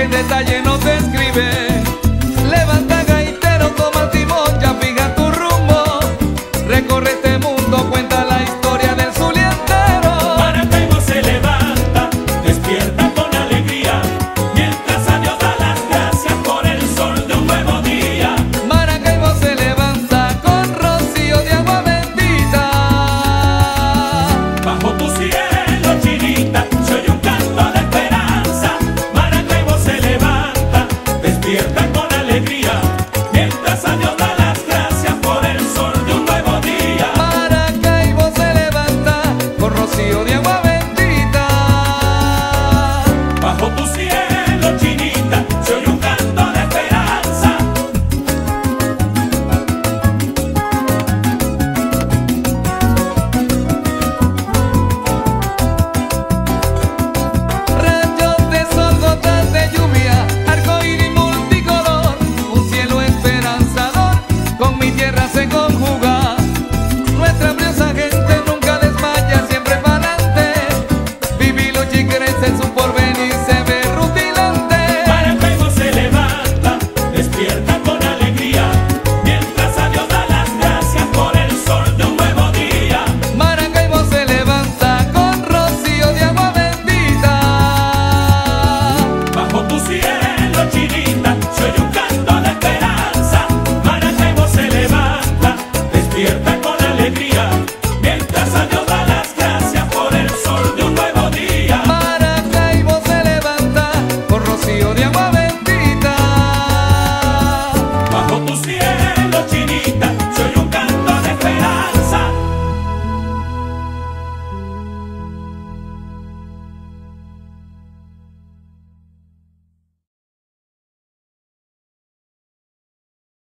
que detalle no te diferença és